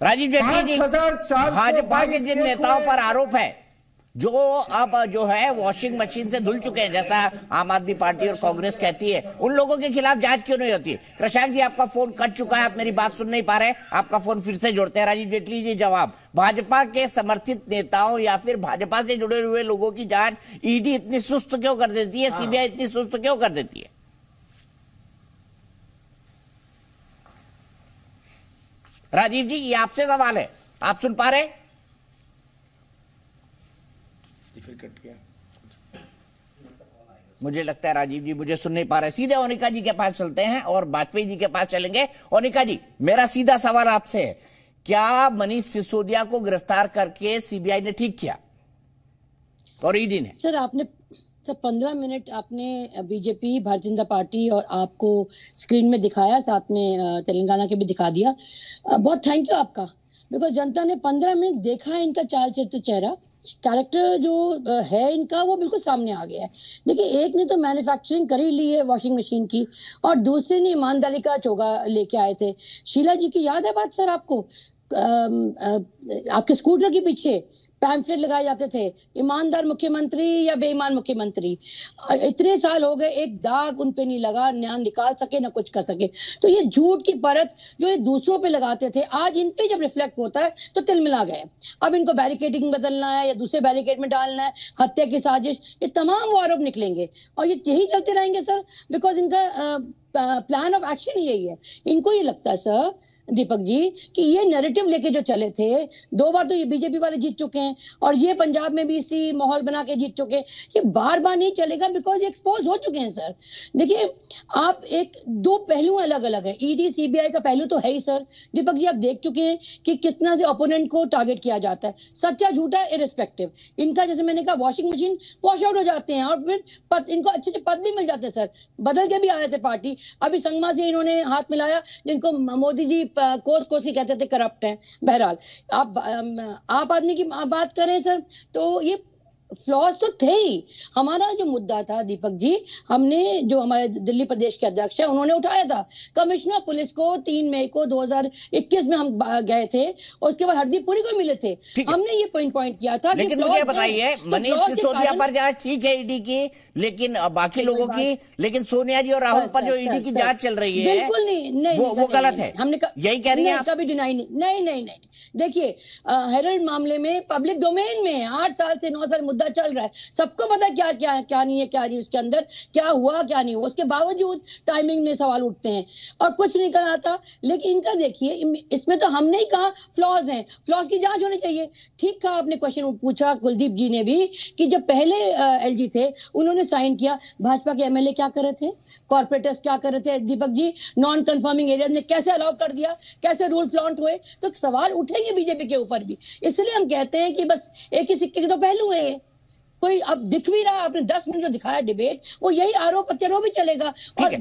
राजीव जेटली जी भाजपा के जिन नेताओं पर आरोप है जो अब जो है वॉशिंग मशीन से धुल चुके हैं जैसा आम आदमी पार्टी और कांग्रेस कहती है उन लोगों के खिलाफ जाँच क्यों नहीं होती? प्रशांत जी आपका फ़ोन कट चुका है आप मेरी बात सुन नहीं पा रहे आपका फ़ोन फिर से जोड़ते हैं। राजीव जेटली जी जवाब भाजपा के समर्थित नेताओं या फिर भाजपा से जुड़े हुए लोगों की जाँच ईडी इतनी सुस्त क्यों कर देती है। सीबीआई इतनी सुस्त क्यों कर देती है? राजीव जी ये आपसे सवाल है। आप सुन पा रहे फिर कट गया। मुझे लगता है राजीव जी मुझे सुन नहीं पा रहे। सीधे ओनिका जी के पास चलते हैं और वाजपेयी जी के पास चलेंगे। ओनिका जी मेरा सीधा सवाल आपसे है। क्या मनीष सिसोदिया को गिरफ़्तार करके सीबीआई ने ठीक किया? और ईडी ने? सर आपने सर, पंद्रह मिनट आपने बीजेपी, भारतीय जनता पार्टी और आपको स्क्रीन में दिखाया, साथ में तेलंगाना के भी दिखा दिया। बहुत थैंक यू आपका। बिकॉज़ जनता ने पंद्रह मिनट देखा है इनका चाल चरित्र चेहरा। कैरेक्टर जो है इनका, वो बिल्कुल सामने आ गया है। देखिए, एक ने तो मैन्युफैक्चरिंग कर ही ली है वॉशिंग मशीन की, और दूसरे ने ईमानदारी का चोगा लेके आए थे। शीला जी की याद है बात, सर, आपको? आपके स्कूटर के पीछे पैम्फलेट लगाए जाते थे, ईमानदार मुख्यमंत्री या बेईमान मुख्यमंत्री? इतने साल हो गए, एक दाग उन पे नहीं लगा, ना निकाल सके, ना कुछ कर सके। तो ये झूठ की परत जो ये दूसरों पे लगाते थे, आज इन पे जब रिफ्लेक्ट होता है तो तिल मिला गए। अब इनको बैरिकेडिंग बदलना है, या दूसरे बैरिकेड में डालना है, हत्या की साजिश, ये तमाम वो आरोप निकलेंगे। और ये यही चलते रहेंगे सर बिकॉज़ इनका प्लान ऑफ़ एक्शन यही है। इनको ये लगता है सर दीपक जी कि ये नैरेटिव लेके जो चले थे दो बार तो ये बीजेपी वाले जीत चुके हैं और ये पंजाब में भी इसी माहौल बना के जीत चुके हैं। ये बार बार नहीं चलेगा बिकॉज़ एक्सपोज हो चुके हैं सर देखिए आप एक दो पहलू अलग अलग है ईडी e सीबीआई का पहलू तो है ही सर दीपक जी आप देख चुके हैं कि कितना से ओपोनेंट को टारगेट किया जाता है। सच्चा झूठा इरिस्पेक्टिव इनका जैसे मैंने कहा वॉशिंग मशीन वॉश आउट हो जाते हैं और फिर पद, इनको अच्छे अच्छे पद भी मिल जाते हैं सर बदल के भी आए थे पार्टी अभी संगमा से इन्होंने हाथ मिलाया, जिनको मोदी जी कोस कोस की कहते थे करप्ट है, बहरहाल। आप आप आदमी की बात करें, सर तो ये फ्लॉज तो थे ही। हमारा जो मुद्दा था दीपक जी हमने जो हमारे दिल्ली प्रदेश के अध्यक्ष है उन्होंने उठाया था। कमिश्नर पुलिस को तीन मई को 2021 में हम गए थे और उसके बाद हरदीप पुरी को मिले थे। हमने ये पॉइंट पॉइंट किया था लेकिन मुझे बताइए तो मनीष सिसोदिया पर जाँच ठीक है ईडी की लेकिन बाकी लोगों की लेकिन सोनिया जी और राहुल पर जो ईडी की जाँच चल रही है बिल्कुल नहीं नहीं वो गलत है। हमने यही कह रही है कभी डिनाई नहीं नहीं नहीं नहीं। देखिए हेरल्ड मामले में पब्लिक डोमेन में आठ साल से नौ साल मुद्दा चल रहा है। सबको पता क्या क्या है क्या नहीं है, क्या नहीं उसके अंदर, क्या हुआ, क्या नहीं हुआ। उसके बावजूद टाइमिंग में सवाल उठते हैं और कुछ नहीं कहा था। लेकिन इनका देखिए इसमें तो हमने ही कहा फ्लॉज हैं। फ्लॉज की जाँच होनी चाहिए। ठीक कहा आपने क्वेश्चन पूछा कुलदीप जी ने भी कि जब पहले एल थे, उन्होंने साइन किया, भाजपा के एमएलए क्या कर रहे थे? कॉर्पोरेटर्स क्या कर रहे थे? Deepak ji non conforming area ने कैसे अलाउ कर दिया? कैसे रूल फ्लॉन्ट हुए? तो सवाल उठेंगे बीजेपी के ऊपर भी। इसलिए हम कहते हैं कि बस एक ही सिक्के के दो पहलू हैं कोई अब दिख भी रहा आपने दस मिनट जो दिखाया डिबेट वो यही आरोप प्रत्यारोप भी चलेगा और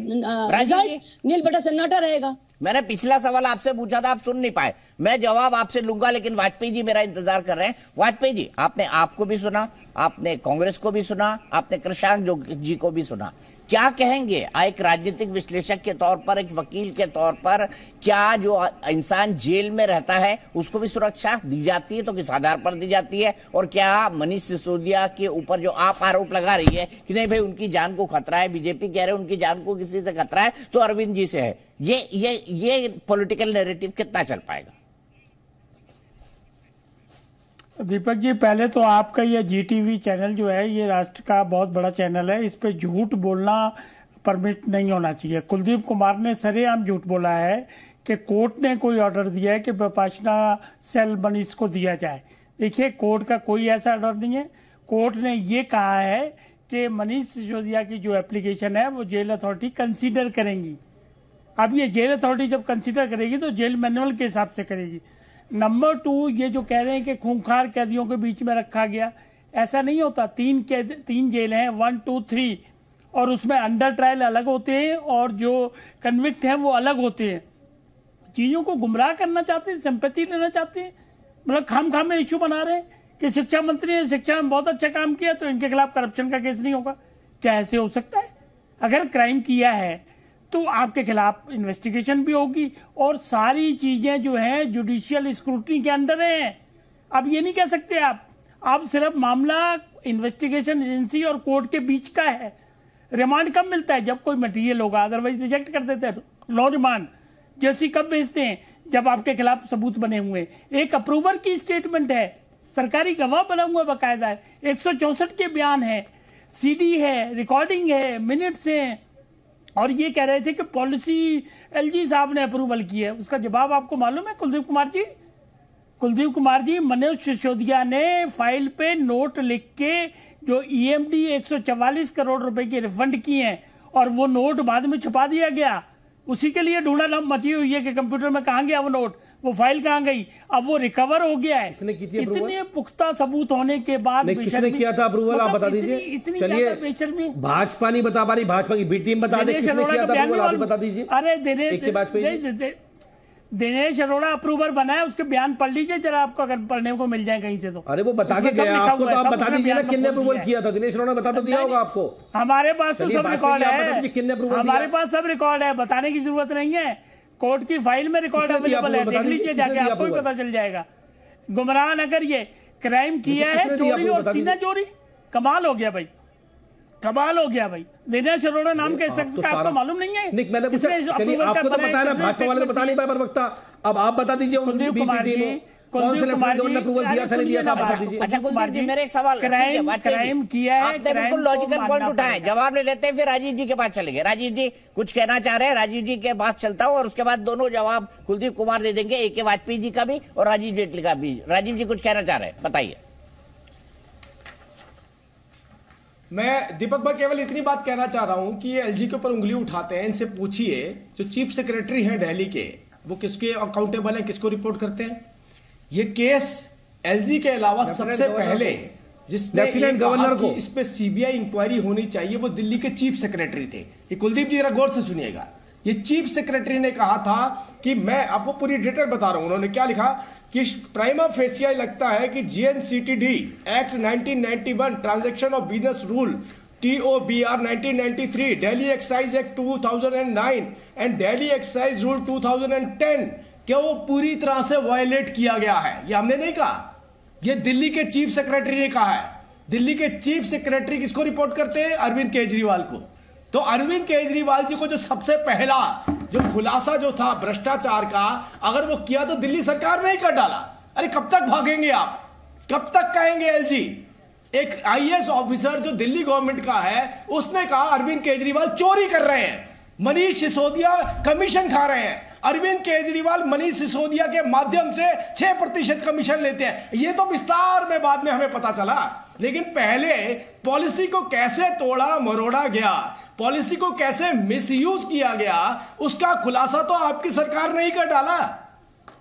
रिज़ल्ट नील बटा सन्नाटा रहेगा। मैंने पिछला सवाल आपसे पूछा था आप सुन नहीं पाए। मैं जवाब आपसे लूँगा लेकिन वाजपेयी जी मेरा इंतज़ार कर रहे हैं। वाजपेयी जी आपने आपको भी सुना आपने कांग्रेस को भी सुना आपने कृष्ण जी को भी सुना। क्या कहेंगे? एक राजनीतिक विश्लेषक के तौर पर, एक वकील के तौर पर, क्या जो इंसान जेल में रहता है, उसको भी सुरक्षा दी जाती है तो किस आधार पर दी जाती है? और क्या मनीष सिसोदिया के ऊपर जो आप आरोप लगा रही है कि नहीं भाई, उनकी जान को खतरा है, बीजेपी कह रहे हैं उनकी जान को किसी से खतरा है तो अरविंद जी से है। ये ये ये पॉलिटिकल नेरेटिव कितना चल पाएगा? दीपक जी, पहले तो आपका ये जी टीवी चैनल जो है, ये राष्ट्र का बहुत बड़ा चैनल है। इस पे झूठ बोलना परमिट नहीं होना चाहिए। कुलदीप कुमार ने सरेआम झूठ बोला है कि कोर्ट ने कोई ऑर्डर दिया है कि विपासना सेल मनीष को दिया जाए। देखिए, कोर्ट का कोई ऐसा ऑर्डर नहीं है। कोर्ट ने ये कहा है कि मनीष सिसोदिया की जो एप्लीकेशन है, वो जेल अथॉरिटी कंसीडर करेंगी। अब ये जेल अथॉरिटी जब कंसीडर करेगी तो जेल मैनुअल के हिसाब से करेगी। नंबर टू ये जो कह रहे हैं कि खूंखार कैदियों के बीच में रखा गया, ऐसा नहीं होता। तीन कैद, तीन जेल हैं वन टू थ्री और उसमें अंडर ट्रायल अलग होते हैं और जो कन्विक्ट हैं वो अलग होते हैं। चीज़ों को गुमराह करना चाहते हैं संपत्ति लेना चाहते हैं। मतलब खाम खाम में इश्यू बना रहे हैं कि शिक्षा मंत्री ने शिक्षा में बहुत अच्छा काम किया तो इनके खिलाफ करप्शन का केस नहीं होगा। क्या ऐसे हो सकता है? अगर क्राइम किया है तो आपके खिलाफ इन्वेस्टिगेशन भी होगी और सारी चीज़ें जो है जुडिशियल स्क्रूटनी के अंडर है। अब ये नहीं कह सकते आप, अब सिर्फ़ मामला इन्वेस्टिगेशन एजेंसी और कोर्ट के बीच का है। रिमांड कब मिलता है? जब कोई मटेरियल होगा अदरवाइज़ रिजेक्ट कर देते हैं। लो रिमांड जैसी कब भेजते हैं, जब आपके खिलाफ सबूत बने हुए एक अप्रूवर की स्टेटमेंट है, सरकारी गवाह बना हुआ बकायदा है। एक के बयान है। सीडी है रिकॉर्डिंग है मिनट्स हैं। और ये कह रहे थे कि पॉलिसी एलजी साहब ने अप्रूवल की है। उसका जवाब आपको मालूम है, कुलदीप कुमार जी? कुलदीप कुमार जी मनोज सिसोदिया ने फ़ाइल पे नोट लिख के जो ईएमडी e 144 करोड़ रुपए की रिफंड की है और वो नोट बाद में छुपा दिया गया। उसी के लिए ढूंढा मची हुई है कि कंप्यूटर में कहा गया वो नोट? वो फ़ाइल कहाँ गई? अब वो रिकवर हो गया है। किसने की थी इतने पुख्ता सबूत होने के बाद किसने किया था अप्रूवल आप बता दीजिए। चलिए। भाजपा नहीं बता पा रही भाजपा की बी टीम बता दे किसने किया था अप्रूवल आप बता दीजिए। अरे दिनेश दिनेश अरोड़ा अप्रूवर बनाया उसके बयान पढ़ लीजिए जरा आपको अगर पढ़ने को मिल जाए कहीं से तो। अरे वो बता के गया आपको तो आप बता दीजिए ना किन्ने अप्रूवल किया था। दिनेश अरोड़ा बता तो दिया होगा आपको। हमारे पास तो सब रिकॉर्ड है। हमारे पास सब रिकॉर्ड है बताने की ज़रूरत नहीं है। कोर्ट की फ़ाइल में रिकॉर्ड अवेलेबल है। देख लीजिए जाके आपको भी पता चल जाएगा। गुमराह अगर ये क्राइम किया है चोरी और सीना चोरी? कमाल हो गया भाई। कमाल हो गया भाई। दिनेश अरोड़ा नाम के शख्स तो का आपको मालूम नहीं है? निक मैंने पूछा चलिए आपको तो बताया ना भाजपा वाले बता नहीं पाए पर वक्ता अब आप बता दीजिए कुमार जी कौन अप्रूवल दिया था नहीं दिया था अच्छा कुलदीप जी मेरे एक सवाल क्राइम क्राइम किया है आपने बिल्कुल लॉजिकल पॉइंट उठाए जवाब ले लेते हैं फिर राजीव जी के पास चलेंगे राजीव जी कुछ कहना चाह रहे हैं राजीव जी के पास चलता हूँ और उसके बाद दोनों जवाब कुलदीप कुमार दे देंगे ए के वाजपेयी जी का भी और राजीव जेटली का भी। राजीव जी कुछ कहना चाह रहे हैं बताइए। मैं दीपक भाई केवल इतनी बात कहना चाह रहा हूँ कि ये एलजी के ऊपर उंगली उठाते हैं इनसे पूछिए जो चीफ सेक्रेटरी हैं दिल्ली के वो किसके अकाउंटेबल है किसको रिपोर्ट करते हैं? ये केस एलजी के अलावा सबसे पहले जिसने गवर्नर को। इस पे सीबीआई इंक्वायरी होनी चाहिए वो दिल्ली के चीफ सेक्रेटरी थे। ये कुलदीप जी जरा गौर से सुनिएगा। ये चीफ सेक्रेटरी ने कहा था कि मैं आपको पूरी डिटेल बता रहा हूँ उन्होंने क्या लिखा? कि प्राइमा फेसिया लगता है कि GNCTD act 1991 transaction of business rule T O B R nineteen Delhi excise act 2009 and Delhi excise rule 2010 क्या वो पूरी तरह से वायलेट किया गया है? ये हमने नहीं कहा। ये दिल्ली के चीफ सेक्रेटरी ने कहा है। दिल्ली के चीफ सेक्रेटरी किसको रिपोर्ट करते हैं? अरविंद केजरीवाल को। तो अरविंद केजरीवाल जी को जो सबसे पहला जो खुलासा जो था भ्रष्टाचार का, अगर वो किया तो दिल्ली सरकार ने ही कर डाला। अरे कब तक भागेंगे आप? कब तक कहेंगे एलजी? एक आईएएस ऑफिसर जो दिल्ली गवर्नमेंट का है, उसने कहा, अरविंद केजरीवाल चोरी कर रहे हैं। मनीष सिसोदिया कमीशन खा रहे हैं। अरविंद केजरीवाल मनीष सिसोदिया के माध्यम से छह प्रतिशत कमीशन लेते हैं। ये तो विस्तार में बाद में हमें पता चला। लेकिन पहले पॉलिसी को कैसे तोड़ा मरोड़ा गया, पॉलिसी को कैसे मिसयूज किया गया, उसका खुलासा तो आपकी सरकार ने ही कर डाला।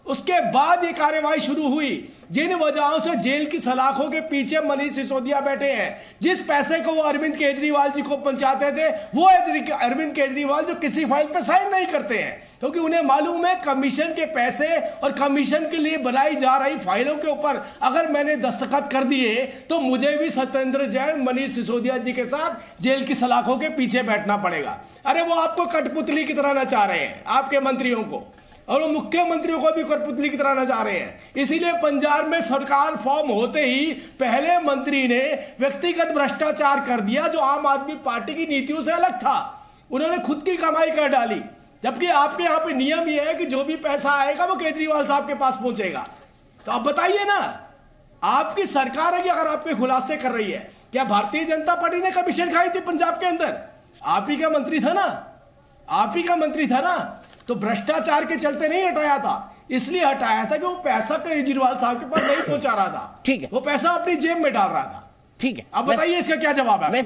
उसके बाद ये कार्यवाही शुरू हुई, जिन वजहों से जेल की सलाखों के पीछे मनीष सिसोदिया बैठे हैं। जिस पैसे को वो अरविंद केजरीवाल जी को पहुंचाते थे, वो अरविंद केजरीवाल जो किसी फ़ाइल पर साइन नहीं करते हैं, क्योंकि तो उन्हें मालूम है कमीशन के पैसे और कमीशन के लिए बनाई जा रही फाइलों के ऊपर अगर मैंने दस्तखत कर दिए तो मुझे भी सत्येंद्र जैन, मनीष सिसोदिया जी के साथ जेल की सलाखों के पीछे बैठना पड़ेगा। अरे वो आपको कठपुतली की तरह नचा रहे हैं, आपके मंत्रियों को। और वो मुख्यमंत्रियों को भी कठपुतली की तरह नचा रहे हैं। इसीलिए पंजाब में सरकार फॉर्म होते ही पहले मंत्री ने व्यक्तिगत भ्रष्टाचार कर दिया, जो आम आदमी पार्टी की नीतियों से अलग था। उन्होंने खुद की कमाई कर डाली, जबकि आपके यहाँ पे नियम यह है कि जो भी पैसा आएगा, वो केजरीवाल साहब के पास पहुंचेगा। तो आप बताइए ना, आपकी सरकार है अगर आपके खुलासे कर रही है, क्या भारतीय जनता पार्टी ने कमीशन खाई थी पंजाब के अंदर? आप ही का मंत्री था ना। आप ही का मंत्री था ना? तो भ्रष्टाचार के चलते नहीं हटाया था। इसलिए हटाया था कि वो पैसा केजरीवाल साहब के पास नहीं पहुँचा रहा था। ठीक है। वो पैसा अपनी जेब में डाल रहा था। ठीक है। अब बताइए इसका क्या जवाब है?